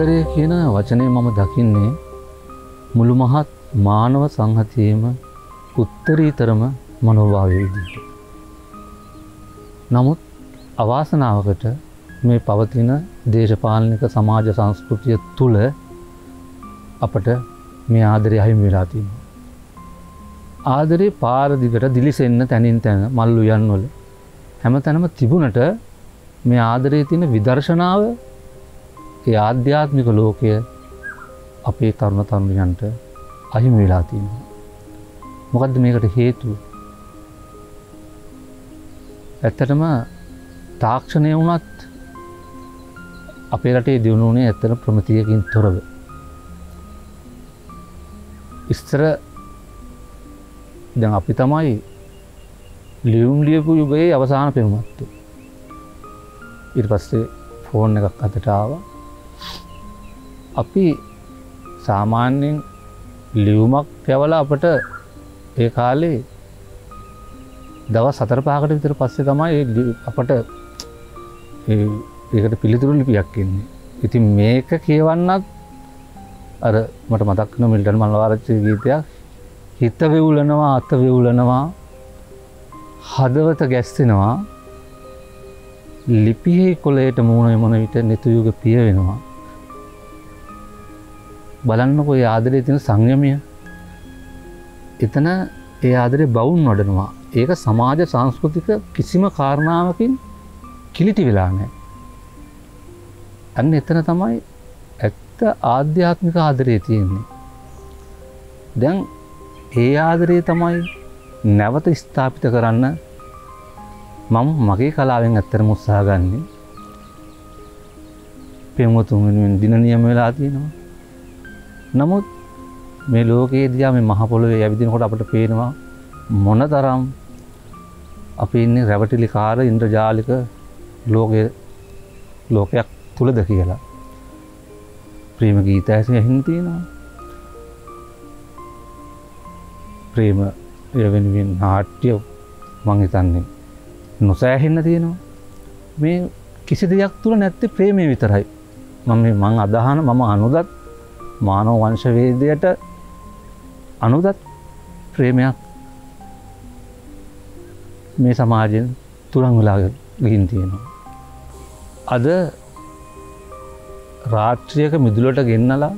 ආදරය කියන වචනය මම දකින්නේ මුළු මහත් මානව සංහතියේම උත්තරීතරම මනෝභාවය විදිහට. නමුත් අවාසනාවකට මේ පවතින දේශපාලනික සමාජ සංස්කෘතිය තුළ අපට මේ ආදරය අහිමි වෙලා තියෙනවා. ආදරේ පාරදිගට දිලිසෙන්න තැනින් තැන මල්ලු යන්වල හැම තැනම තිබුණට මේ ආදරයේ තියෙන විදර්ශනාව ඒ ආධ්‍යාත්මික ලෝකය අපේ තරුණ තරුණයන්ට අහිමි වෙලා තියෙනවා. මොකක්ද මේකට හේතුව? ඇත්තටම තාක්ෂණය වුණත් අපේ රටේ දියුණුවනේ ඇත්තන ප්‍රමතියකින් තොරව. ඉස්තර දැන් අපි තමයි ලියුම් ලියපු යුගයේ අවසාන පෙනුමත්තු. ඉට පස්සේ ෆෝන් එකක් අතටාව අපි සාමාන්‍යයෙන් ලියවමක් පැවල අපට ඒ කාලේ දව සතර පාකට විතර පස්සේ තමයි අපට ඒකට පිළිතුරු ලිපියක් ඉන්නේ. ඉතින් මේක කියවන්නත් අර මට මතක්න මිල්ටන් මල්වාරච්චි ගීතයක් හිත වෙවුලනවා අත වෙවුලනවා හදවත ගැස්තිනවා ලිපියෙහි කොලේට මූුණ මොන විට නැතුයුග පිය වෙනවා. බලන්නකො ඒ ආදරය තින සංයමය එතන ඒ ආදරය බවුන් වඩනවා ඒක සමාජ සංස්කෘතික කිසිම කාරණාවකින් කිලිටි වෙලා නෑ. අන්න එතන තමයි ඇත්ත ආධ්‍යාත්මික ආදරය තියෙන්නේ. දැන් ඒ ආදරය තමයි නැවත ස්ථාපිත කරන්න මම මගේ කලාවෙන් ඇත්තර මුත්සා ගන්නේ පෙමුතුන් වෙනුවෙන් දින නියම වෙලා තියෙනවා. නමුත් මේ ලෝකයේ දිහා මේ මහ පොළොවේ ඇවිදිනකොට අපට පේනවා මොන තරම් අපි ඉන්නේ රැවටිලි කාර ඉන්ද්‍රජාලික ලෝකය ලෝකයක් තුළද කියලා. ප්‍රේම ගීත ඇසි ඇහින් තියෙනවා. ප්‍රේම වෙනුවෙන් නාට්‍ය මං හිතන්නේ නොසෑහෙන්න තියෙනවා. මේ කිසි දෙයක් තුළ නැත්ති ප්‍රේමය විතරයි. මම මං අදහන මම අනුදත් මානව වංශවේදයට අනුදත් ප්‍රේමයක් මේ සමාජයෙන් තුරන් වෙලා ගින් තියෙනවා. අද රාත්‍රියක මිදුලට ගෙන්නලා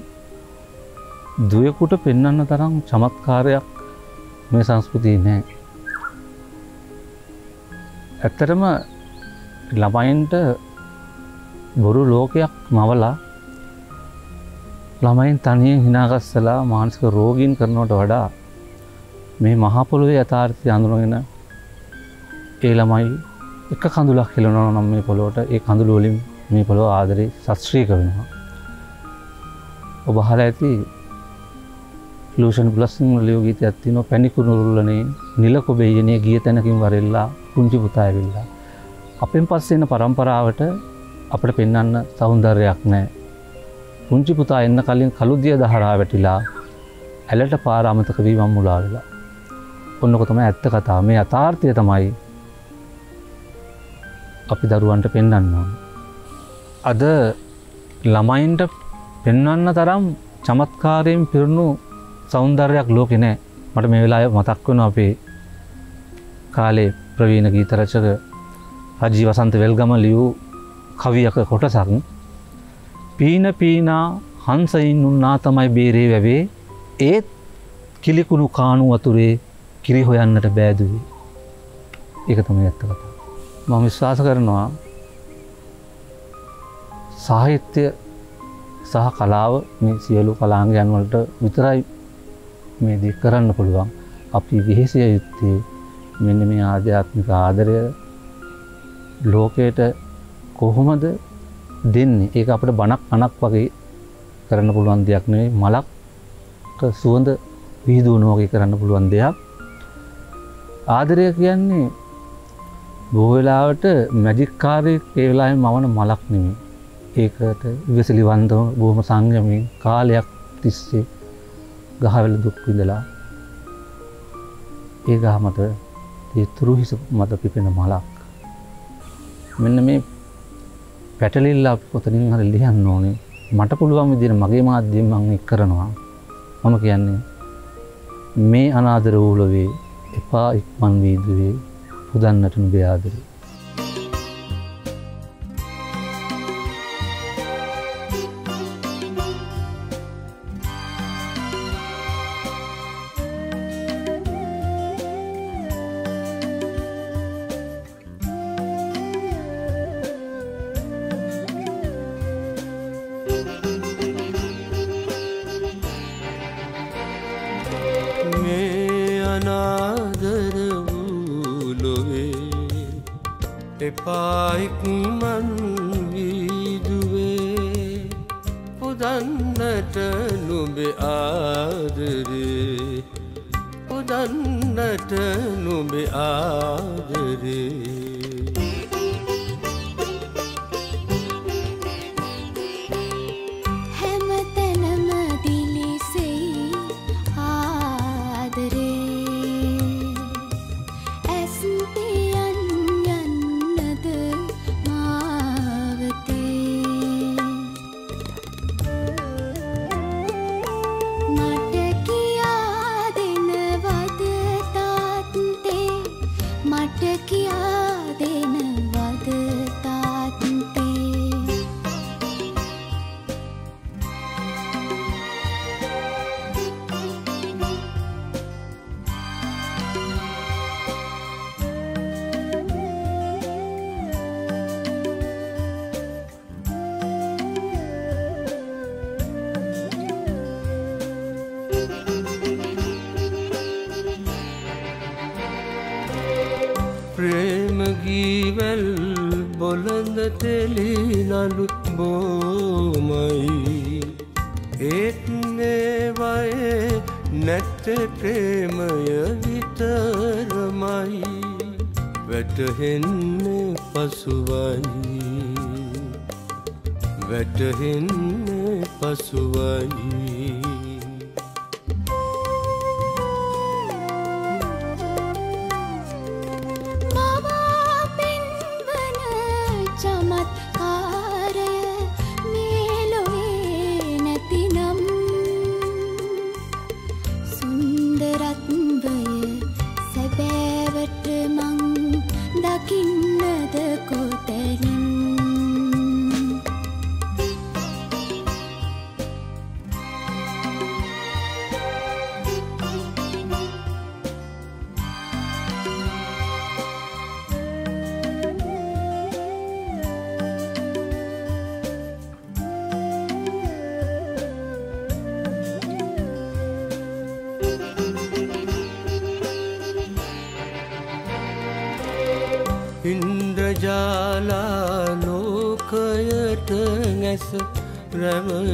දුවකුට පෙන්වන්න තරම් චමත්කාරයක් මේ සංස්කෘතිය නෑ. ඇත්තටම ළමයින්ට බොරු ලෝකයක් මවලා ළමයින් තනියෙන් හිනාගස්සලා මානසික රෝගීන් කරනවට වඩා මේ මහපොළුවේ යථාර්ථය අඳුරගෙන ඒ ළමයි එක කඳුලක් හෙලනවා නම් මේ පොළොවට ඒ කඳුළුවලින් මේ පොළොව ආදරේ සස්ත්‍රීක වෙනවා. ඔබ හල ඇති ලූෂන් ප්ලස්සිං ලියෝ ගීත ඇත්තින පැණිකුණුරුල්ලනේ නිලකො බේයනය ගිය තැනකින් වරෙල්ලා පුංචි පුතායවිල්ලා. අපෙන් පස්සෙන්න පරම්පරාවට අපට පෙන්වන්න සෞන්දර්යක් නෑ. පුංචි පුතා එන්න කලින් කළුදිය දහරා වැටිලා ඇලට පාරාමතක වී මම් මුලා වෙලා. ඔන්නකො තම ඇත්ත කතා මේ අතාර්ථය තමයි අපි දරුවන්ට පෙන්න්න ඕන. අද ළමයින්ට පෙන්වන්න තරම් චමත්කාරයෙන් පිරුණු සෞන්දර්යක් ලෝකෙ නෑ මට මේ වෙලා මතක් වන අපේ කාලේ ප්‍රවීණ ගීතරචක රජී වසන්ත වෙල්ගම ලියූ කවියක කොටසක් පීන පීනා හන්සයින් උන්නා තමයි බේරේ වැවේ. ඒත් කිලිකුණු කානු වතුරේ කිරි හොයන්නට බෑදුවේ. ඒක තම ඇත්ත කතා. මම විශ්වාස කරනවා සාහිත්‍ය සහ කලාව මේ සියලු කලාංගයන්වලට විතරයි මේ දෙ කරන්න පුළුවන්. අපි විහෙසය යුත්තේ මෙන්න මේ ආධ්‍යාත්මික ආදරය. ලෝකයට කොහොමද දෙන්නේ. ඒ අපට බණක් අනක් වගේ කරන්න පුළුවන් දෙයක් නෙවෙයි. මලක් සුවඳ විහිදුවනෝගේ කරන්න පුළුවන් දෙයක්. ආදරය කියන්නේ බෝවෙලාවට මැජික්කාරය ඒවෙලාම මවන මලක් නෙමේ ඒකට ඉවසලිවන්දව බොහොම සංගමින් කාලයක් තිස්සේ ගහවෙල දුක්විදලා ඒ ගහ මත තුරු හිස මත පිපෙන මලක්. මෙන්න මේ පැටලිල්ලා පොතනින් හර ලියන්න ඕනේ. මට පුළුවන් විදිහට මගේ මාධ්‍යයෙන් මම එක් කරනවා. මම කියන්නේ මේ අනාදර වූලොවේ එපා ඉක්මන් වීදුවේ පුදන්නට නුබේ ආදරේ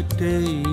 good day.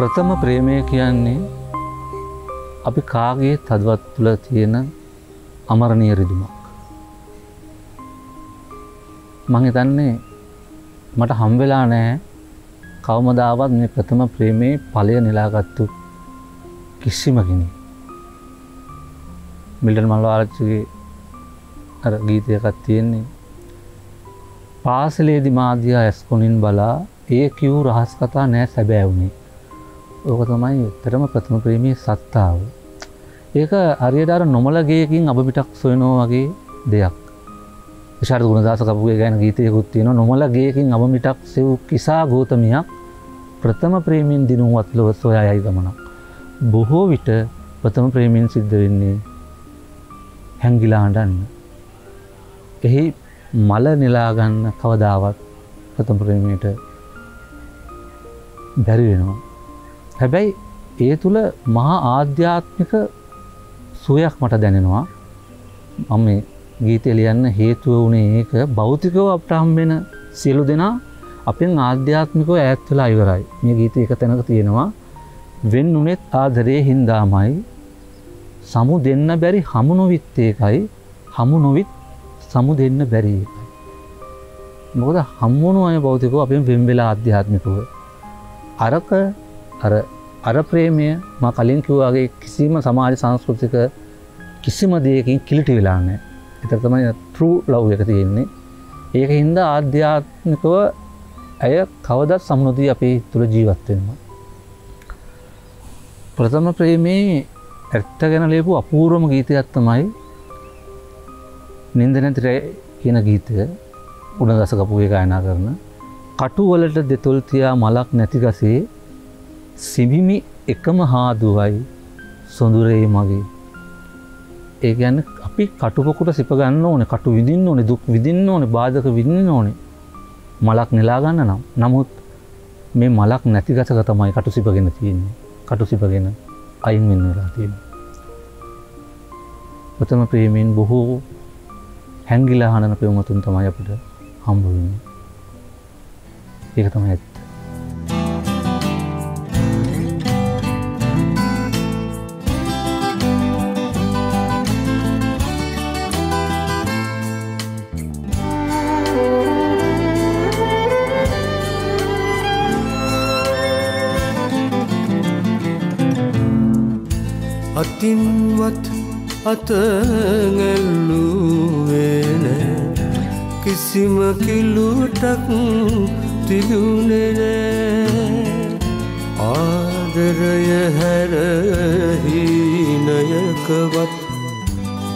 ප්‍රථම ප්‍රේමය කියන්නේ අපි කාගේ තදවත් තුළ තියෙන අමරණය රිදුමක්. මං හිතන්නේ මට හම්වෙලා නෑ කවමදාවත් මේ ප්‍රථම ප්‍රේමේ පලය නිලාගත්තු කිසිම කෙනෙ. මිල්ටන් මල්ල ආරච්චගේ අර ගීතයකත් තියෙන්නේ පාසලේදි මාධ්‍යයා ඇස්කොනින් බලා ඒ කිව් රහස් කතා නෑ සැබෑවුණේ ඕක තමයි එතරම ප්‍රථම ප්‍රේමී සත්තාව. ඒක අරියටර නොමලගේකින් අබ පිටක් සොයනෝ වගේ දෙයක්. විශාර ගුණදස කපුගේ ගැන ගීතයකුත් තියෙන නොමලගේකින් අබ මිටක් සෙව් කිසා ගෝතමයක් ප්‍රථම ප්‍රේමීන් දිනුවත් ලොව සොයා යයි ගමනක්. බොහෝ විට ප්‍රථම ප්‍රේමීන් සිද්ධ වෙන්නේ හැංගිලා හඬන්න. එහි මල නිලාගන්න කවදාවත් ප්‍රථම ප්‍රේමයට බැරි වෙනවා. හැබැයි ඒ තුළ මහා ආධ්‍යාත්මික සුවයක් මට දැනෙනවා මම මේ ගීතය ලියන්න හේතුව වුණේ ඒක භෞතිකව අපට හම්බෙන සියලු දෙනා අපෙන් ආධ්‍යාත්මිකව ඈත් වෙලා ඉවරයි. මේ ගීතය එක තැනක තියෙනවා වෙන් උනෙත් ආදරේ හින්දාමයි සමු දෙන්න බැරි හමු නොවිත් ඒකයි හමු නොවිත් සමු දෙන්න බැරි ඒකයි. මොකද හම්මුණු අය භෞතිකව අපෙන් වෙන් වෙලා ආධ්‍යාත්මිකව. අරක අර අර ප්‍රේමය ම කලින් කිව්වාගේ කිසිම සමාජ සංස්කෘතික කිසිම දෙයකින් කිලිටි වෙලා නෑ. එතර තමයි ට්‍රූ ලව් එක තියෙන්නේ. ඒක හින්දා ආධ්‍යාත්මිකව ඇය කවදත් සමුණදී අපේ තුළ ජීවත්වෙනවා. ප්‍රථම ප්‍රේමේ ඇත්ත ගැන ලේපු අපූර්වම ගීතයක් තමයි නින්ද නැතිර කියන ගීතය උඩ දස කපුේ ගායනා කරන කටුවලට දෙතුල්තියා මලක් නැතිගසේ සිබිමි එකම හාදුවයි සොඳුරේ මගේ ඒ ගැන අපි කටුපොකුට සිපගන්න ඕන කටු විදින්න ඕනේ දුක් විදින්න ඕනේ බාධක විදින්න ඕනේ මලක් නෙලාගන්න නම් නමුත් මේ මලක් නැතිගසක තමයි කටු සිපගෙන තියෙන්නේ කටු සිපගෙන අයින් වෙන්න වෙලා තියෙන. ප්‍රථම ප්‍රේමීන් බොහෝ හැංගිලා හනන පෙවමතුන් තමයි අපට හම්බුවන්නේ. ඒක තමයි ඇත්ත. අතින්වත් අතගැල්ලුවේන කිසිම කිලුටක් තිබුණෙනෑ ආදරය හැරහීනයකවත්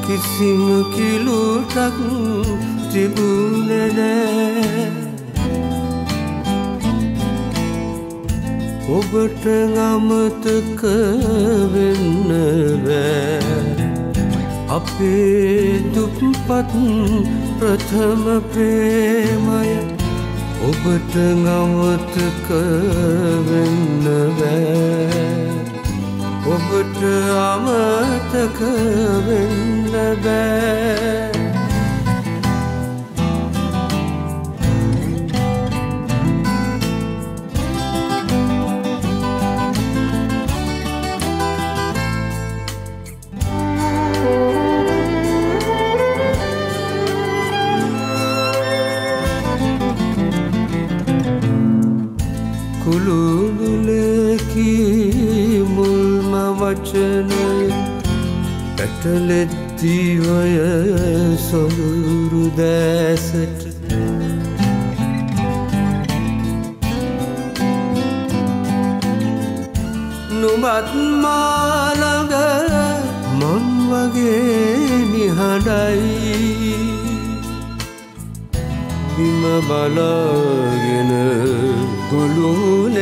කිසිම කිලුටක් තිබුණෙනෑ ඔබට අමතක වෙන්න බෑ. අපේ දුප්පත් ප්‍රථම ප්‍රේමය ඔබට අමතක වෙන්න බෑ. ඔබට අමතක වෙන්න බෑ. පැටලෙත්තිවය සොළුරු දෑසට. නුබත් මාළඟ මං වගේ නිහඬයි. බිම බලාගෙන ගොලුනෑකයි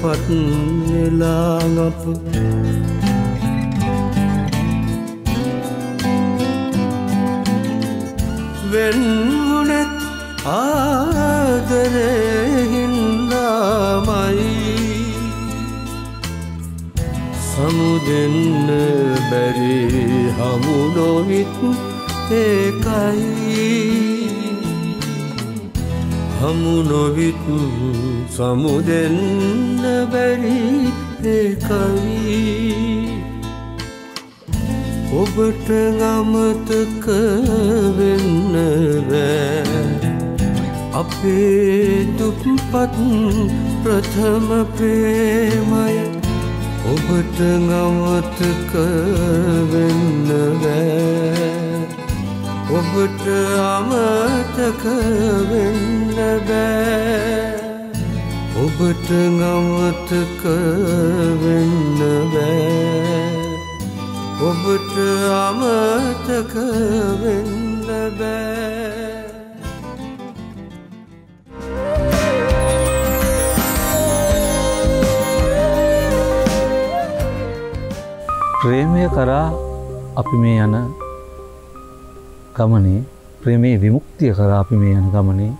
වියපත් වෙලාගප වෙන්වුනෙත් ආදරහින්දාමයි සමුදෙන්න බැරි හමුනොවිත් ඒකයි. හමු නොවිත් සමුදෙන්න බැරි ඒකයි ඔබට අමතක වෙන්න බෑ. අපේ දුප්පත් ප්‍රථම ප්‍රේමය ඔබට නමතක වෙන්න බෑ. ඔබට අමතක වෙන්න බෑ. ඔබට නමතක වෙන්න බෑ. ඔබට අමතක වෙන්න බෑ. ප්‍රේමය කරා අපි මේ යන ගමනේ ප්‍රේමේ විමුක්තිය කරා අපි මේ යන ගමනේ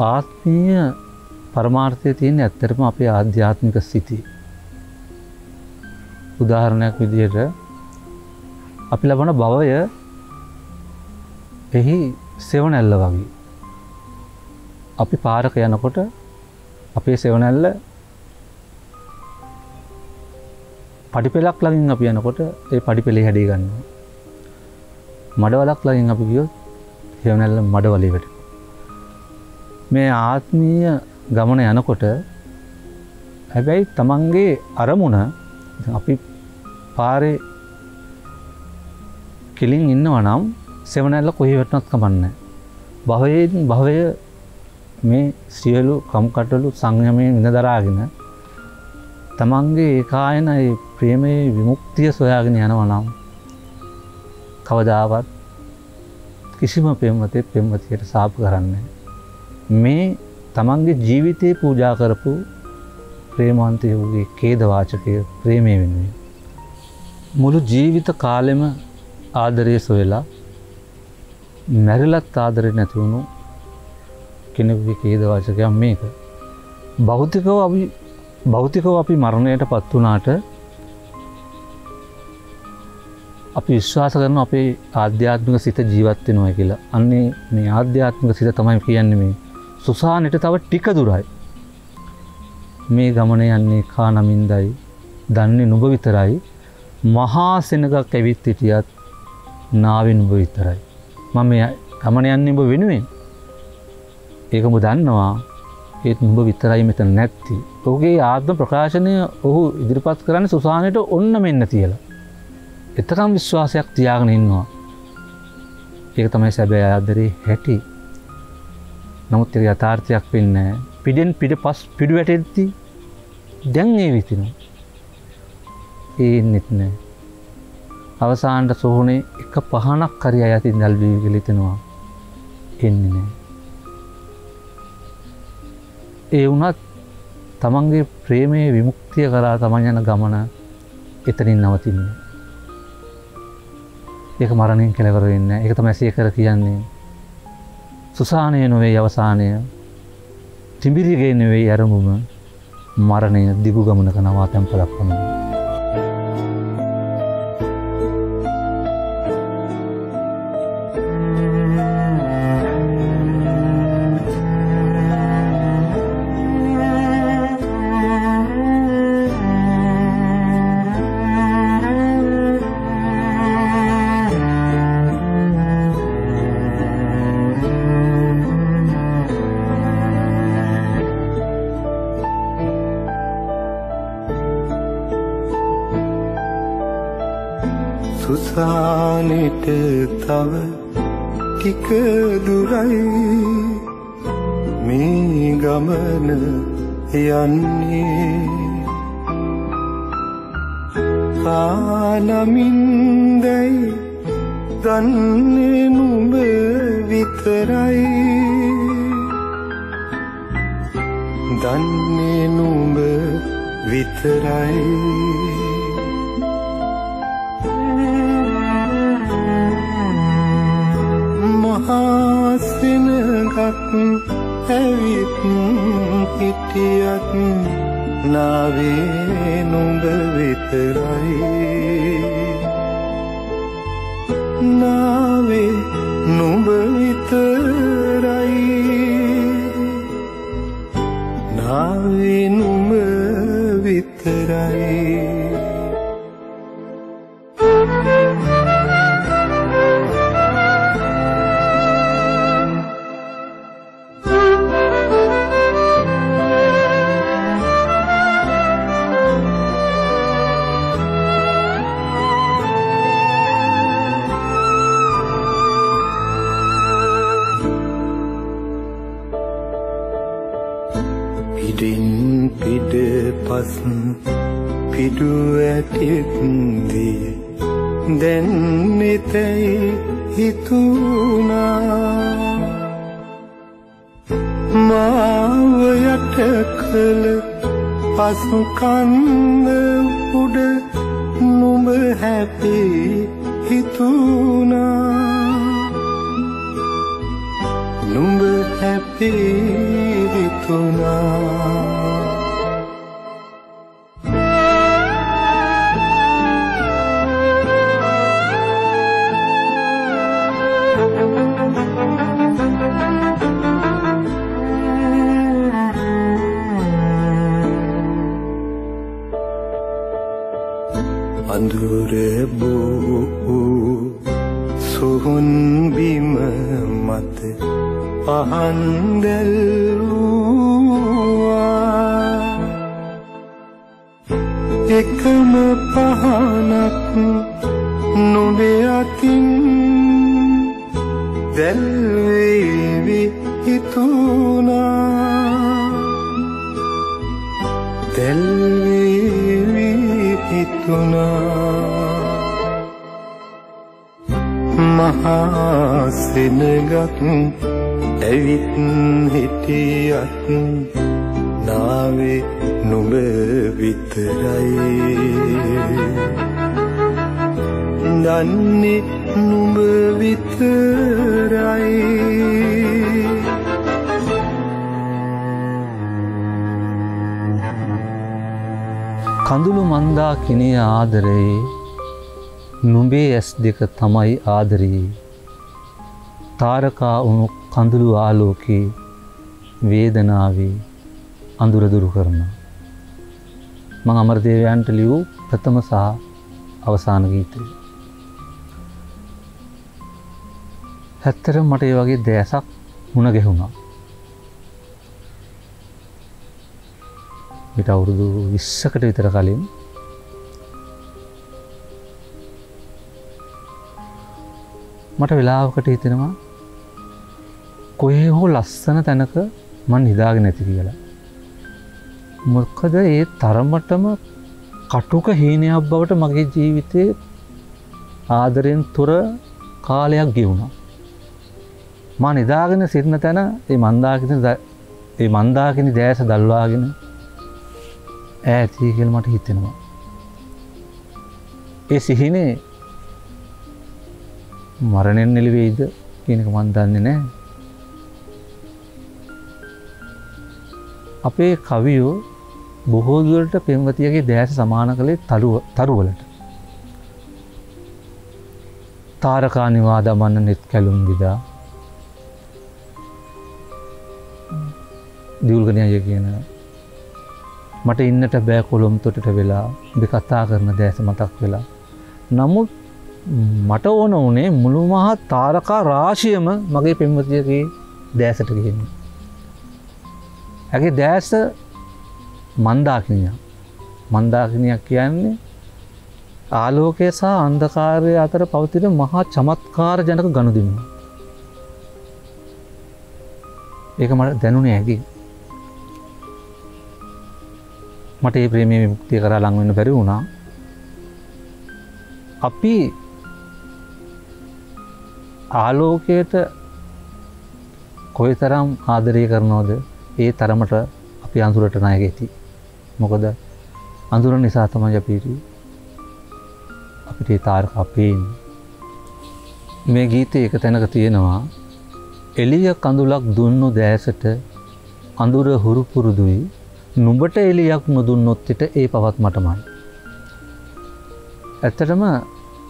ආත්මීය පරමාර්ථය තියෙන ඇත්තරම අපේ ආධ්‍යාත්මික සිති. උදාහරණයක් විදිහට අපි ලබන භවය එහි සෙවනැල්ල වගේ. අපි පාරක යනකොට අපේ සෙවනැල්ල පඩිපෙලක් ලඟින් අපි යනකොට ඒ පඩිපෙළේ හැඩී ගන්නවා. මඩවලක් ළඟින් අපි ගියොත් හේවනැල්ල මඩවලේකට. මේ ආත්මීය ගමන යනකොට හැබැයි තමන්ගේ අරමුණ අපි පාරේ කෙලින් ඉන්නව නම් සෙවනැල්ල කොහි වැටනත් කමන්න. භවයෙන් භවය මේ සියලු කම්කටලු සංයමය විඳ දරාගෙන තමන්ගේ ඒකායන ප්‍රේමයේ විමුක්තිය සොයාගෙන යනව නම් කවදාවත් කිසිම පෙම්වතේ පෙම්වතියට සාප කරන්න. මේ තමන්ගේ ජීවිතය පූජා කරපු ප්‍රේමන්තය වූගේ කේදවාචකය ප්‍රේමය වෙනුවෙන්. මුළු ජීවිත කාලෙම ආදරය සොවෙලා මැරිලත් ආදරය නැතිවුණු කෙනෙකුගේ කේදවාචකයක් මේක. බෞද්ධිකව අපි භෞතිකව අපි මරණයට පත් වනාට අපි විශ්වාස කරන අපේ ආධ්‍යාත්මික සිත ජීවත්වෙනවා කියලා අන්නේ මේ ආධ්‍යාත්මික සිත තමයි කියන්න මේ සුසානට තව ටික දුරයි. මේ ගමන යන්නේ කා නමින්දයි දන්නේ නුබ විතරයි. මහා සෙනගක් ඇවිත් හිටියත් නාවෙන් උඹ විතරයි. මම ගමන යන්න ඔබ වෙනුවෙන්. ඒකම දන්නවා. ඒත් නුඹ විතරයි මෙත නැත්ති. ඔහුගේ ආත්ම ප්‍රකාශනය ඔහු ඉදිරිපත් කරන්න සුසානයට ඔන්න මෙන්න තියලා. එතකම් විශ්වාසයක් තියාගෙන ඉන්නවා. ඒක තමයි සැබෑ ආදරේ හැටි. නමුත් ඒ යථාර්ථයක් වෙන්න පිඩෙන් පිට පස් පිඩු වැටෙද්දි දැන් ඒ විතිනු ඒ නෙත් නෑ අවසාන්ට සොහුනේ එක පහනක් කරි අයති දල්වී ගලිතෙනවා. එන්නේ නෑ ඒ වුණත් තමන්ගේ ප්‍රේමයේ විමුක්තිය කරා තමන් යන ගමන එතනින් නවතින්නේ. ඒක මරණින් කෙලවර වෙන්න එක තම ඇසේ කර කියන්නේ. සුසානය නොවේ අවසානය තිබිරිගේ නෙවෙයි ඇරමුම මරණය දිගු ගමනක නවා තැන්පලක් වනවා. තව ටික දුරයි. මේ ගමන යන්නේ. ආනමින්දයි දන්නේ නුඹ විතරයි. දන්නේ නුඹ විතරයි. මහාසෙනගත් ඇවිත් හිටියත් නාවේ නුඹ විතරයි. නාවේ නුඹ විතරයි. නාවේ නුඹ විතරයි. ඇටිත්දී දැන් එතැයි හිතුනා මාව යට කළ පසුකන්න උඩ නුඹ හැපී හිතුනා නුඹ හැපී හිතුනා නුඹේ ඇස් දෙක තමයි ආදරයේ තාරකා වුණු කඳුළු ආලෝකයේ වේදනාවේ අඳුර දුරු කරන මං අමරදේවයන්ට ලියූ ප්‍රථම සහ අවසාන ගීතය. හැත්තර මට ඒ වගේ දෑසක් මුණ ගැහුණා. මිට අවුරුදු විස්සකට විතර කලින් මට වෙලාවකට හිතෙනවා කොහේ හෝ ලස්සන තැනක මන් නිදාගෙන නැති කියලා. මොකද ඒ තරමටම කටුක හීනයක් බවට මගේ ජීවිතය ආදරයෙන් තුර කාලයක් ගෙවුණා. මා නිදාගෙන සිටින තැන ඒ මන්දාකින ඒ මන්දාකිනි දෑස දල්වාගෙන ඈතිය කියල මට හිතෙනවා. ඒ සිහිනේ මරණෙන් නෙලිවෙයිද කියනක මන් දන්නේ නෑ. අපේ කවියෝ බොහෝදුවලට පෙම්වතියගේ දෑස සමාන කළේ තරුව තරුවලට. තාරකා නිවා දමන්න නෙත් කැලුම් විදා දියුල්ගනය අය කියන මට ඉන්නට බෑ කොළොම් තොටට වෙලා බි කතා කරන දෑස මතක් වෙලා. නමුත් මට ඕන වනේ මුළු මහත් තාරකා රාශියම මගේ පෙම්වතියගේ දෑසට ගන්න. ඇගේ දෑස මන්දාකිනිය මන්දාකිනයක් කියන්නේ ආලෝකය සහ අන්දකාරය අතර පවතින මහා චමත්කාර ජනක ගණුදින්න. ඒක මට දැනුනේ ඇගේ මට ඒ ප්‍රේමය විමුක්තිය කර ලංවෙන්න බැරි වුණා අපි ආලෝකයට කොයි තරම් ආදරය කරනවද? ඒ තරමට අපි අඳුරට නායගෙති මොකද අඳුර නිසා තම ජපීරී අපිට තාරක අපේන් මේ ගීතය එක තැනක තියෙනවා එලිය කඳුලක් දුන්නු දෑසට අඳුර හුරුපුරුදුයි නුඹට එලියක් නොදුන්නොත්තිට ඒ පවත් මටමයි. ඇත්තටම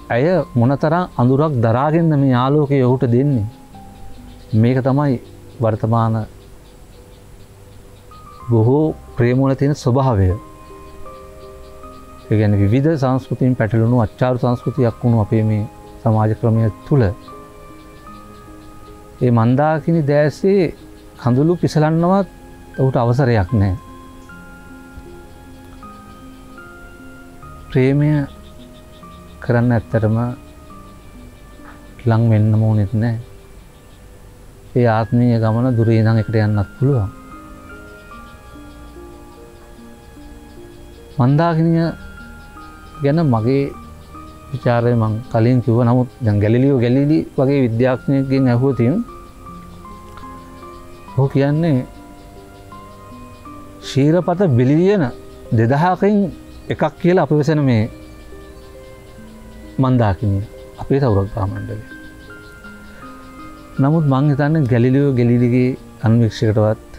ඇය මොනතරම් අඳුරක් දරාගෙන්න්න මේ යාලෝකය ඔහුට දෙන්නේ. මේක තමයි වර්තමාන බොහෝ ප්‍රේමෝල තියෙන ස්වභාවය. ගැන විධ සංස්කෘතින් පැටලුණු අච්චාරු සංස්කෘතියක් වුණු අපේ මේ සමාජ ක්‍රමය තුළ. ඒ මන්දාකිනි දෑසේ කඳුළු පිසලන්නවත් ඔහුට අවසරයක් නෑ. ප්‍රේමය කරන්න ඇත්තටම ලං වෙන්න මෝනෙත් නෑ. ඒ ආත්මීය ගමන දුරේ දං එකට යන්නත් පුළුවන්. මන්දාකිනිය ගැන මගේ විචාරය මං කලින් කිව නමුත් දැන් ගැලිලියෝ ගැලිලි වගේ විද්‍යාඥයකින් ඇහුවතින් හෝ කියන්නේ ශීරපත බිලියන දෙදහකින් එකක් කියලා අප වෙසෙන මේ මන්දාකිනිය අපේ තවුරක්ගා මණ්ඩලේ නමුත් මං හිතන්න ගැලිලියෝ ගැලිලිගේ අන්වීක්ෂකටවත්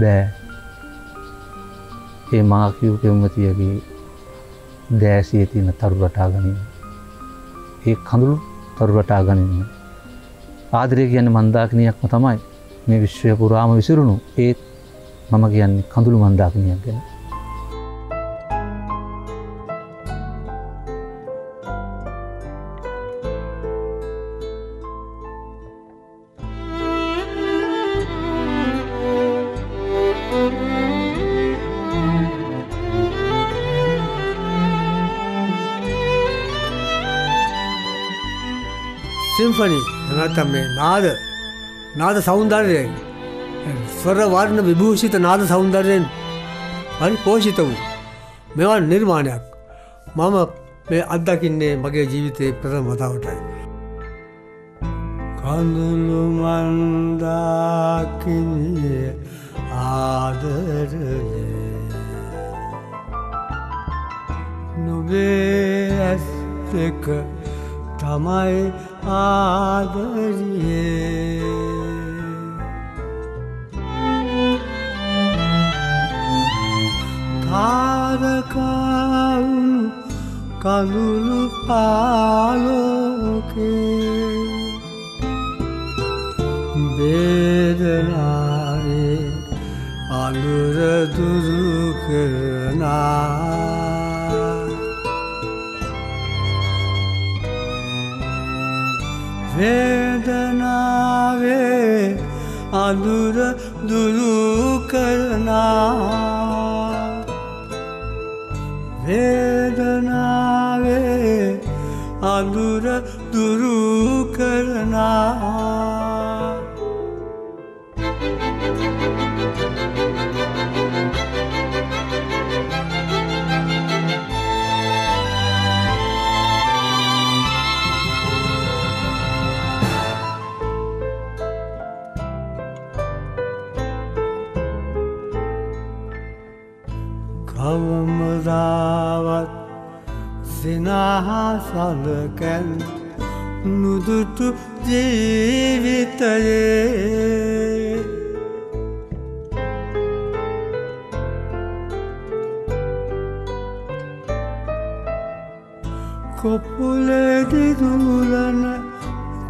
බෑ. ඒ මාකිව් පෙම්මතියගේ දෑසිය තියෙන තරු රටා ගනින් ඒ කඳුළු තරු රටා ගනින්න ආදරය කියන්න මන්දාකනයක්ම තමයි. මේ විශ්වය පුරාම විසිරුණු. ඒත් මම කියන්නේ කඳුළු මන්දාකනයක් ගැන. සිම්ෆනි එනත්තම් මේ නාද නාද සෞන්දර්යයෙන්. ස්වර වර්ණ විභූෂිත නාද සෞන්දර්යෙන් හරි පෝෂිත වූ මෙවන් නිර්මාණයක් මම මේ අත්දකින්නේ මගේ ජීවිතයේ ප්‍රථම වතාවටයි. කඳුළු මන්දාකිනිය ආදරයේ නුබේ ඇස් දෙක තමයි ආදරියේ තාරකාවුණු කඳුළු පාලෝකේ බේදනාවේ අලුරදුරු කරනා වේදනාවේ අඳුර දුරු කරනා වේදනාවේ අඳුර දුරු කරනා කවමදාවත් සිනහසලකැන් නුදුටු ජීවිතයේ. කොපුලෙදිදුලන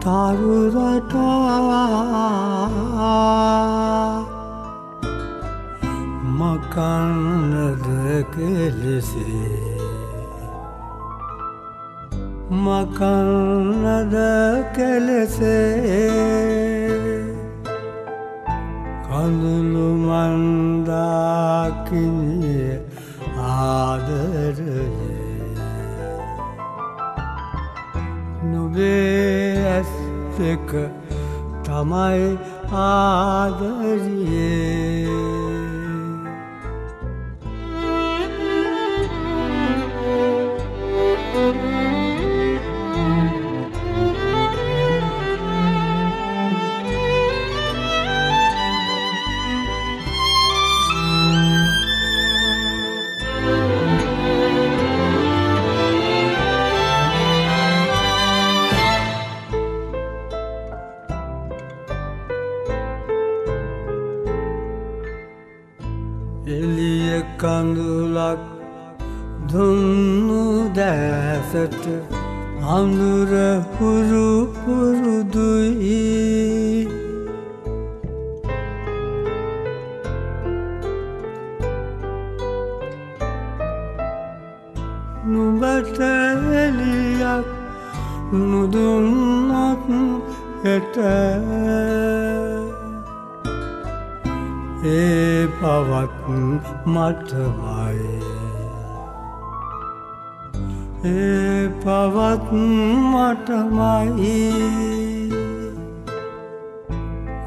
තරුරටා මකන්නද කෙලෙසේ? මකන්නද කෙලෙසේ? කඳුළු මන්දාකිනිය ආදරයේ නුබේ ඇස් දෙක තමයි ආදරියේ. කඳුලක් දුන්නු දැසට අඳුර හුරු පුරුදුයි. නුබට එලියක් නුදුන්නත් හෙට. ඒ පවත් මටමයි. ඒ පවත් මටමයි.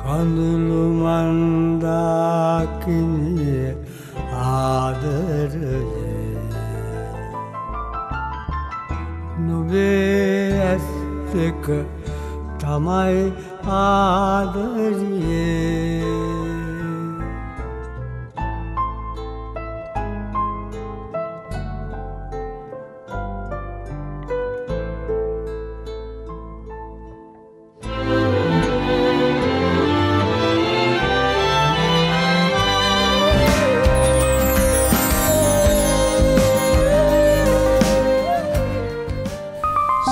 කඳුළු මන්දාකිනිය ආදරයේ. නොබේ ඇස් දෙක තමයි ආදරයේ.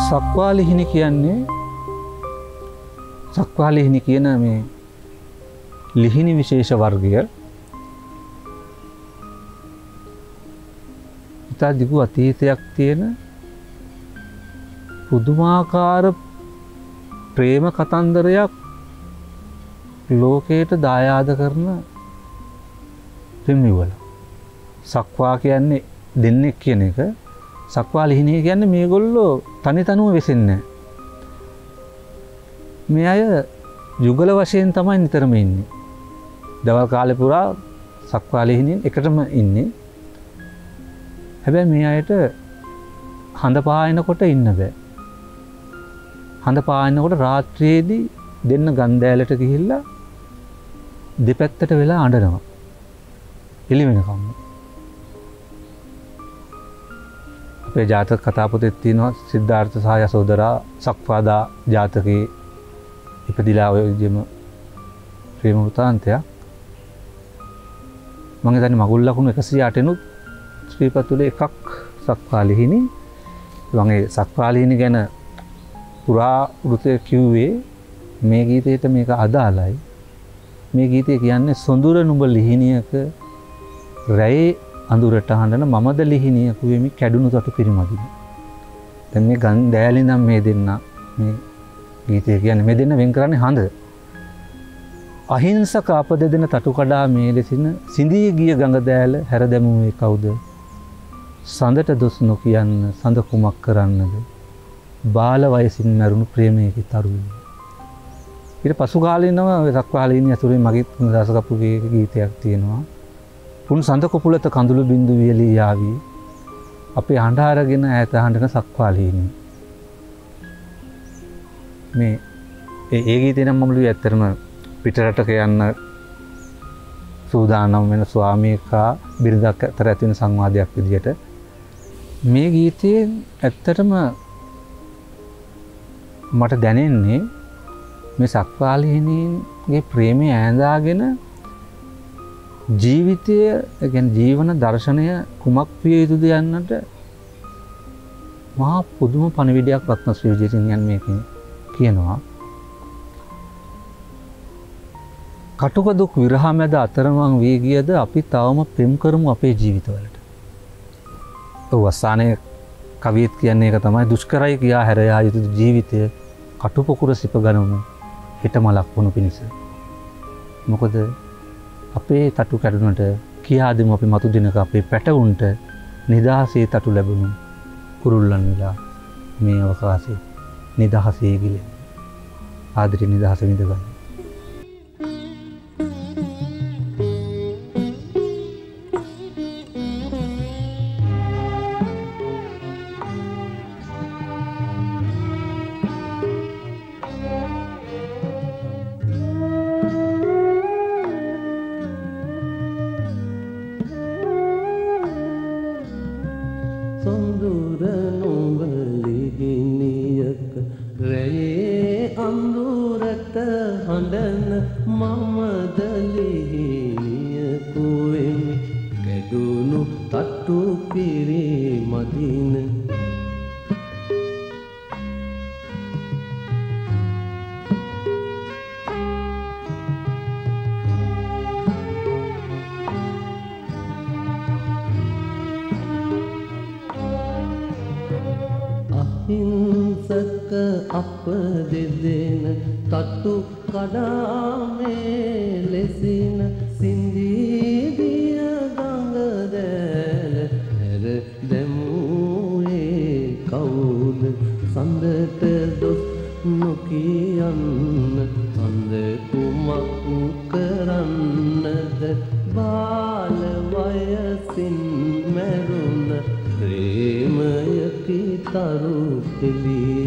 සක්වාලිහිනි කියන්නේ සක්වාලිහිනි කියන මේ ලිහිනි විශේෂ වර්ගය. ඉතා දිගු අතීතයක් තියෙන පුදුමාකාර ප්‍රේම කතන්දරයක් ලෝකයට දායාද කරන පෙම්මිවල සක්වා කියන්නේ දෙන්නෙක් කියන එක. සක්වා ලිහිනය කියන්න මේ ගොල්ලෝ තනි තනුව වෙසෙන්න. මේ අය යුගල වශයෙන් තමයි නිතරම ඉන්නේ. දවල් කාලෙපුරා සක්වාලිහිනින් එකටම ඉන්නේ. හැබැයි මේ අයට හඳ පායනකොට ඉන්න බෑ. හඳ පායනකොට රාත්‍රයේදී දෙන්න ගන්දෑලට ගිහිල්ලා දෙපැත්තට වෙලා අඩනවා. එලි වෙනකම්ම. අපේ ජාතක කතාපොතෙත් තියෙනවා සිද්ධාර්ථ සහ යසෝදරා සක්වාදා ජාතකයේ ඉපදිලා ඔය විදිහම ප්‍රේම වෘතාන්තයක්. මම හිතන්නේ මගුල් ලකුණු 108නුත් ශ්‍රීපත් තුල එකක් සක්පාලිහිනි. වගේ සක්පාලිහිනි ගැන පුරා වෘතය කිව්වේ මේ ගීතයට මේක අදාළයි. මේ ගීතය කියන්නේ සොඳුර නුඹ ලිහිනියක රැයේ අඳුරට හඬන මමද ලිහිනියකු වෙමි කැඩුණු තොට පිරිමදින. දැන් මේ ගන් දෑලි නම් මේ දෙන්න මේ ගීතය කියන්න මේ දෙන්න වෙන් කරන්නේ හඳ. අහිංසක අප දෙදෙන තටු කඩා මේ ලෙසින සිඳී ගිය ගඟ දෑල හැර දැමුවේ කවුද. සඳට දොස් නොකියන්න සඳ කුමක් කරන්නද. බාල වයසින් මැරුණු ප්‍රේමයකි තරුව. ඉට පසුකාලනව සක්වාලීන ඇතුරේ මගේත් දසකපුගේ ගීතයක් තියෙනවා. පුන් සඳකොපුලත කඳුළු බින්දු වියලී යාවී අපේ හඬාරගෙන ඇත හඬන සක්වාලීනී. මේ ඒ ගීතනම් මමලු ඇත්තරම පිටරටක යන්න සූදානම් වෙන ස්වාමිකා බිරිදක් ඇතර ඇතිවෙන සංවාධයක් විදියට මේ ගීතයෙන් ඇත්තටම මට දැනෙන්නේ මේ සක්වාලිහිනීන්ගේ ප්‍රේමය ඈඳාගෙන ජීවිතය ගැන ජීවන දර්ශනය කුමක් විය යුතුද යන්නට මහා පුදුම පණවිඩයක් රත්න ශ්‍රී විජයසිංහයන් මේකින් කියනවා කටුක දුක් විරහා මැද අතරමං වී ගියද අපි තවම පෙම් කරමු අපේ ජීවිතවලට. වස්සානය කවියත් කියන්නේ එක තමයි දුෂ්කරයි කියා හැරයා යුතු ජීවිතය කටුපොකුර සිප ගනමු හිට මලක් වුණු පිණිස. මොකද අපේ තටු කැඩුනට කියාදම අපි මතු දෙනක අපේ පැටවුන්ට නිදහසේ තටු ලැබුණු කුරුල්ලන් වෙලා මේ අවකාසේ නිදහසේ ගිල ආදරි නිදහස විඳගන්න. කඩාමේ ලෙසින සිින්දීදිය ගඟදෑල හැර දැමූයේ කවුද? සඳට දොස් නොකියන්න සඳ කුමක් කරන්නද? බාල වයසින් මැරුණ ප්‍රේමයකි තරු පෙළිය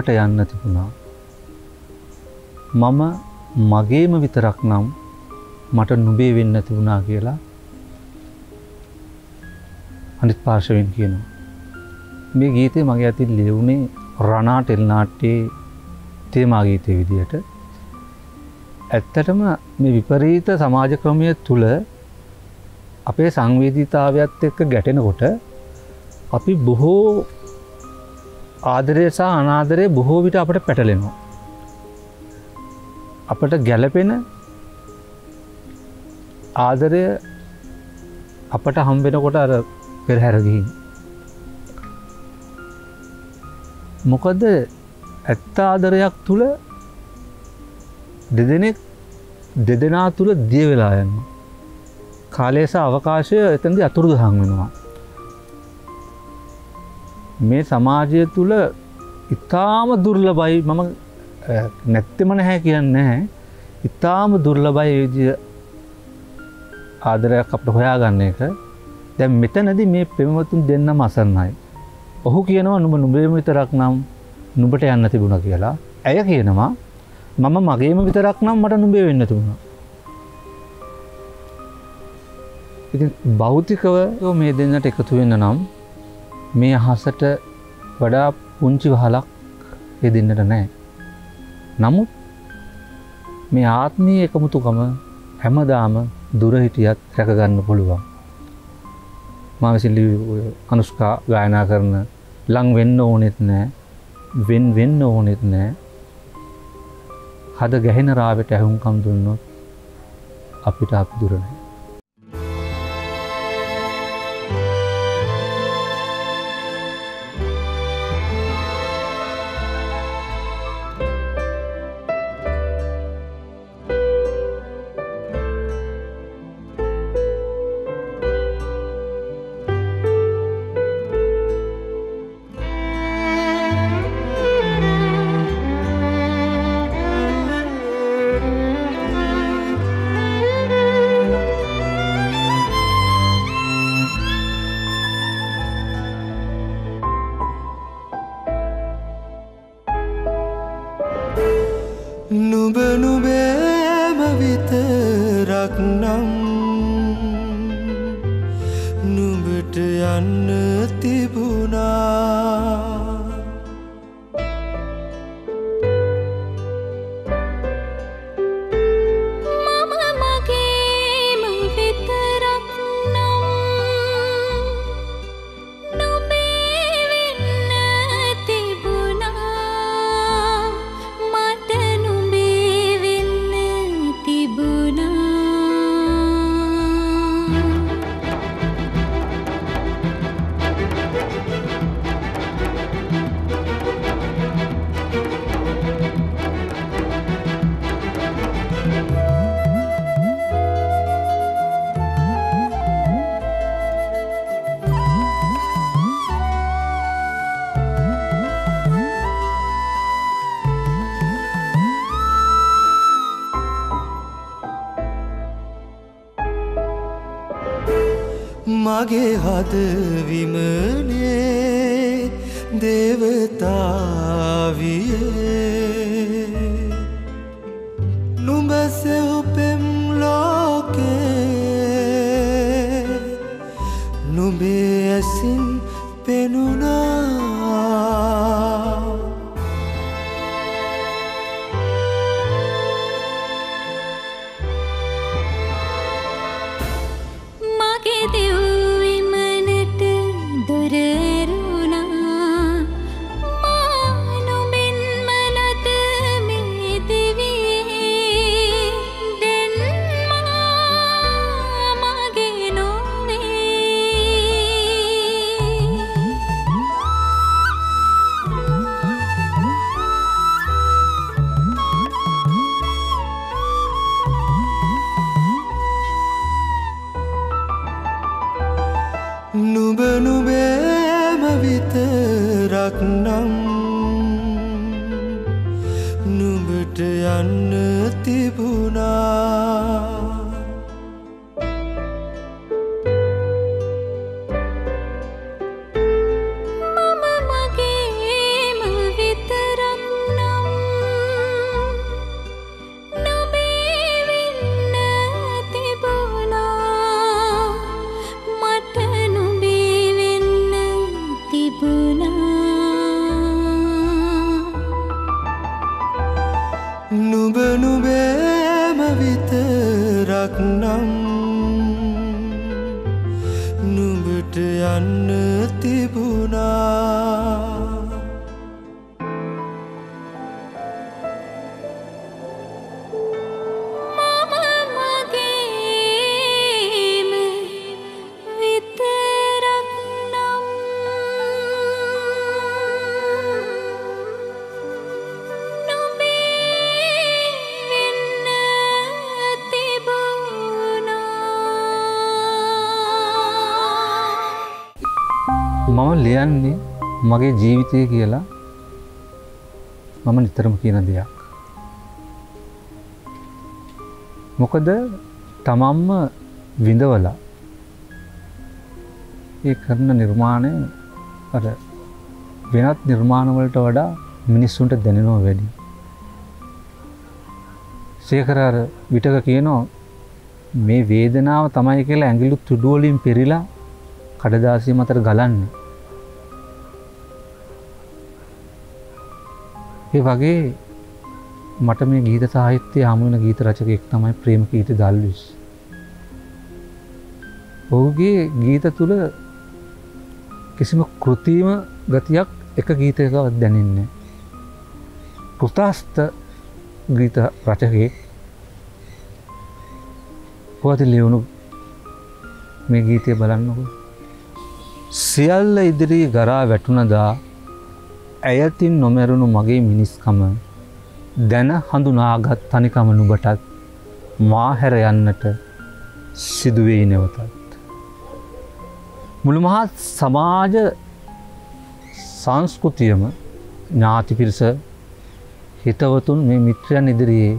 නුඹට යන්න තිබුණා. මම මගේම විතරක් නම් මට නුබේ වෙන්න තිබුණා කියලා අනිත් පාර්ශවෙන් කියනවා. මේ ගීතය මගේ ඇතින් ලියවුණේ රනා ටෙල්නාට්ටේ තේමාගීතය විදියට. ඇත්තටම මේ විපරීත සමාජ ක්‍රමය තුළ අපේ සංවේදීතාවයක්ත් එක්ක ගැටෙනකොට අපි බොහෝ ආදරය සහ අනාදරය බොහෝ විට අපට පැටලෙනවා. අපට ගැලපෙන ආදරය අපට හම්බෙනකොට අර පෙරහැරගිහින්. මොකද ඇත්ත ආදරයක් තුළ දෙදෙනෙක් දෙදෙනා තුළ දිය වෙලා යන්න. කාලේස අවකාශය එතැදි අතුරුද හං වෙනවා. මේ සමාජය තුළ ඉතාම දුර්ල බයි මම නැත්තෙම නැහැ කියන්න නැහැ ඉතාම දුර්ල බයි විදිය ආදරයක් අපට හොයාගන්න එක දැන් මෙතනද මේ පෙමතුන් දෙන්න මසන්නයි. ඔහු කියනවා නුඹ නුබේම විතරක් නම් නුබට යන්න තිබුණ කියලා ඇය කියනවා මම මගේම විතරක් නම් මට නුබේ වෙන්න තිබුණ. ඉති බෞතිකව මේ දෙන්නට එකතු වෙන්න නම් මේ අහසට වඩා පුංචි වහලක් ඒ දෙන්නට නෑ. නමුත් මේ ආත්මී එකමුතුකම හැමදාම දුරහිටියත් රැකගන්න පුළුවන්. මාවිසිල්ලි අනුස්කා ගායනා කරන ලං වෙන්න ඕනෙත් නෑ වෙන් වෙන්න ඕනෙත් නෑ හද ගැහෙන රාවට ඇහුම්කම් දුන්නොත් අපිට අපි දුරනෑ. මගේ මම ලියන්නේ මගේ ජීවිතය කියලා මම නිතරම කියන දෙයක්. මොකද තමම්ම විඳවලා ඒ කරන නිර්මාණය අර වෙනත් නිර්මාණවලට වඩා මිනිස්සුන්ට දැනෙනවා වැඩි. සේකර අර විටක කියනවා මේ වේදනාව තමයි කියලා ඇඟිලු තුඩුවලින් පෙරිලා කඩදාසිය මතර ගලන්නේ. ඒ වගේ මට මේ ගීත සාහිත්‍ය හමුවෙන ගීත රචකයෙක් තමයි ප්‍රේම කීර්ති දල්විස්. ඔහුගේ ගීත තුළ කිසිම කෘතිම ගතියක් එක ගීතයකවත් දැනෙන්නේ. කෘතාස්ත ගීත රචකයෙක් පොති ලියවුණු මේ ගීතය බලන්නකු. සියල්ල ඉදිරී ගරා වැටුනදා ඇයතින් නොමැරුණු මගේ මිනිස්කම දැන හඳුනාගත් තනිකම නුබටත් මාහැර යන්නට සිදුවෙයි නැවතත්. මුළු මහත් සමාජ සංස්කෘතියම ඥාති පිරිස හිතවතුන් මේ මිත්‍රයන් ඉදිරියේ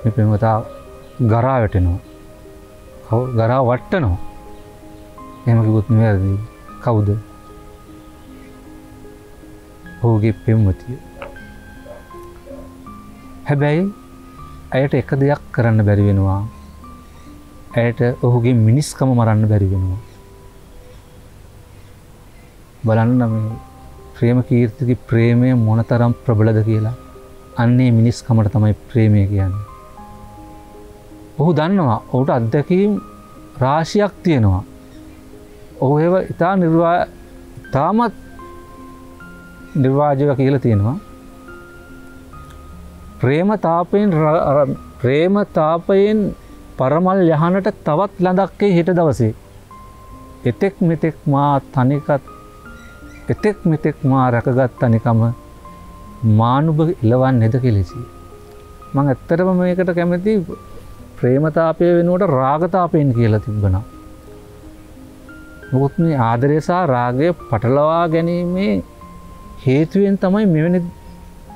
මේ පෙමතා ගරා වැටෙනවා කව් ගරා වට්ටනවා එමකිකුත් වැරදි කවුද? ඔහුගේ පෙම්වතිය. හැබැයි ඇයට එක දෙයක් කරන්න බැරි වෙනවා. ඇයට ඔහුගේ මිනිස්කම මරන්න බැරි වෙනවා. බලන්න මේ ප්‍රේම කීර්තිකි ප්‍රේමය මොනතරම් ප්‍රබලද කියලා. අන්නේ මිනිස්කමට තමයි ප්‍රේමය කියන්න. ඔහු දන්නවා ඔහුට අත්දැකීම් රාශියක් තියෙනවා. ඔහු ඒව ඉතා නිර්වා තාමත් නිර්වාජක කියල තියෙනවා ප්‍රේමතාපයෙන් ප්‍රේමතාපයෙන් පරමල් යහනට තවත් ලඳක්කේ හිට දවසේ එතෙක් මෙතෙක් මා තනිකත් එතෙක් මෙතෙක් මා රැකගත් තනිකම මානුභ එලවන් නෙද කෙලෙසි. මං ඇත්තරම මේකට කැමති ප්‍රේමතාපය වෙනුවට රාගතාපයෙන් කියලා තිබ්බනවා. මොකුත් මේ ආදරයසා රාගය පටලවා ගැනීමේ හේතුවෙන් තමයි මෙවැනි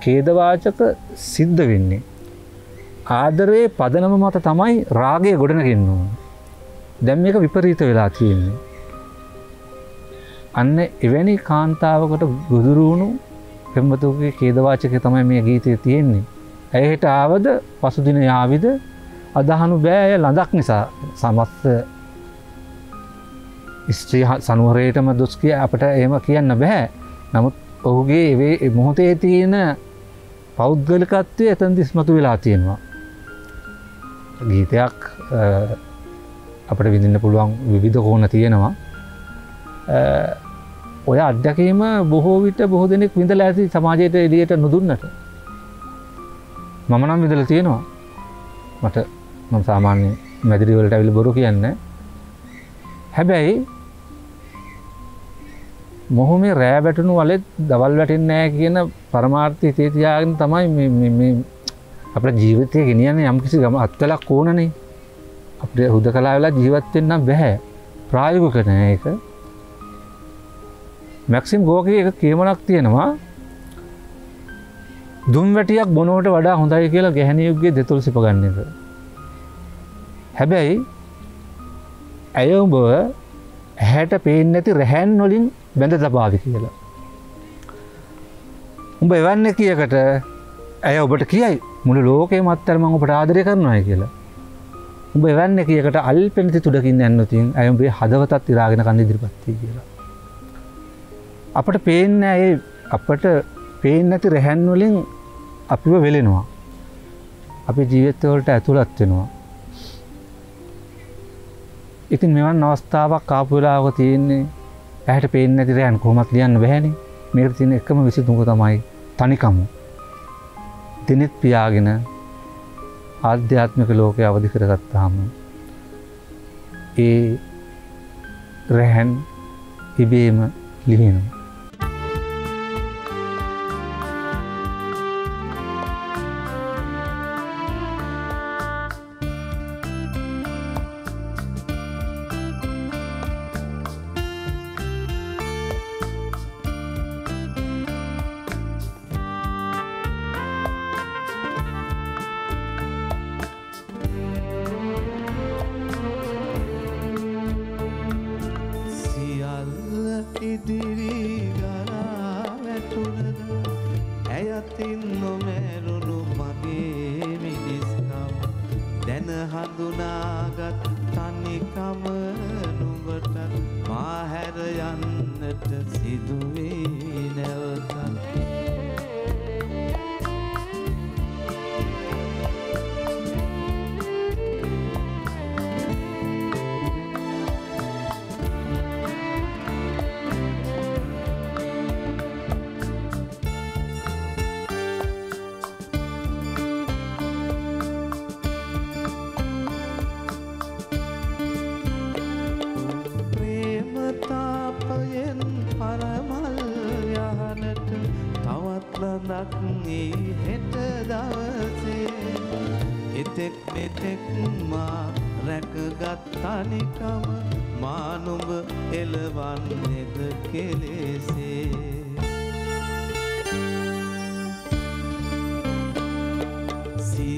කේදවාචක සිද්ධ වෙන්නේ. ආදරයේ පදනම මත තමයි රාගය ගොඩනගෙන්නවා. දැම් මේක විපරීත වෙලා තියෙන්නේ. අන්න එවැනි කාන්තාවකට ගුදුරුණු පෙම්බතුගේ කේදවාචක තමයි මේ ගීතය තියෙන්නේ. ඇයට ආවද පසුදින යාවිද අදහනු බෑය ලඳක් නිසා සමස්ත ස්ත්‍රී සනුවරයටම දුස් කිය අපට ඒම කියන්න බැහැ නමුත් ඔහුගේ එවේ මොහොතේ තියෙන පෞද්ගලිකත්වය ඇතන් දිස්මතු වෙලා තියෙනවා. ගීතයක් අපට විඳන්න පුළුවන් විවිධ කෝන තියෙනවා. ඔය අධ්‍යකීම බොහෝ විට බොහෝ දෙනෙක් විඳල ඇති සමාජයට එලියට නොදුන්නට. මම නම් විදල තියෙනවා මට මම සාමාන්‍ය මැදිරිවලට ඇවිල බොරු කියන්න හැබැයි මොහු මේ රෑ වැටනු වලෙත් දවල් වැටෙන් නෑ කියන පරමාර්ථය තේතියාගෙන තමයි අප ජීවිතය ගෙනියන යම්කිසි ගම අත්වලක් ඕනනේ. අපට හුද කලා වෙලා ජීවත්වෙන්නම් බැහැ. ප්‍රායෝග කරන එක මැක්සිම් ගෝක එක කියමනක් තියෙනවා. දුම් වැටියක් බොනෝට වඩා හොඳයි කියලා ගැහැනියුගේ දෙතුල් සිපගන්න එක. හැබැයි ඇය උඹ ඇහැට පේෙන් නැති රැහැන් නොලින් බැඳ තබාවි කියලා. උඹ එවන්න කියකට ඇය ඔබට කියයි මුළු ලෝකයේ මත්තරම ඔබට ආදරය කරනවාය කියලා. උඹ එවන්න කියකට අල් පෙනති තුඩකින් ඇන්නතින් ඇයුම්බේ හදවතත් ඉරාගෙන කන්න ඉදිරිපත්ති කියලා. අපට පේන්න ඇය අපට පේෙන් නැති රැහැන්වලින් අපිව වෙලෙනවා. අපි ජීවිතවලට ඇතුළත් වෙනවා. ඉතින් මෙවන් අවස්ථාවක් කාපු වෙලාවක තියෙන්නේ ඇයට පේෙන් ඇතිරයන් කොමත් ලියන්න බැහැනි මේට තින එකම විසි තුක තමයි තනිකමු. දිනෙත් පියාගෙන ආධ්‍යාත්මික ලෝකය අවධි කරගත්තාම ඒ රැහැන් ඉබේම ලිහෙනවා.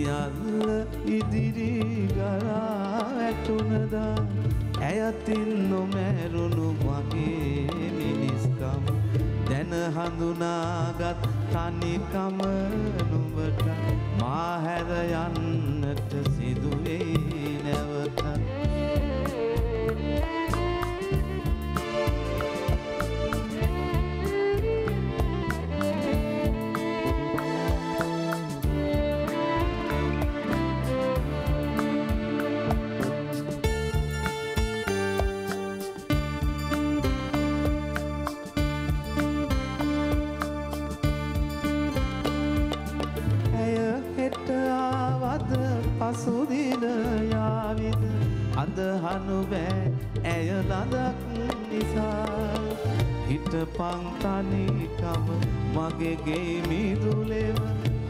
සියල්ල ඉදිරි ගලා ඇතුනදා ඇයතින් නොමැරුණු මගේ මිනිස්කම්. දැන හඳුනාගත් තනිකම නුඹට. මාහැර යන්නට සිදුවේ. අදහනු බෑ. ඇය ලදක් නිසා හිට පංතනිකම මගේ ගේ මිදුලෙව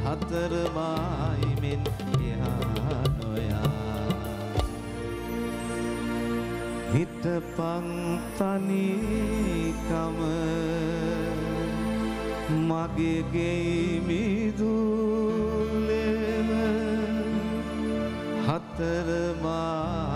හතරමායිමෙන් එහා නොයා. හිට පංතනිකම මගේ ගෙයිමිදුලෙව හතරමා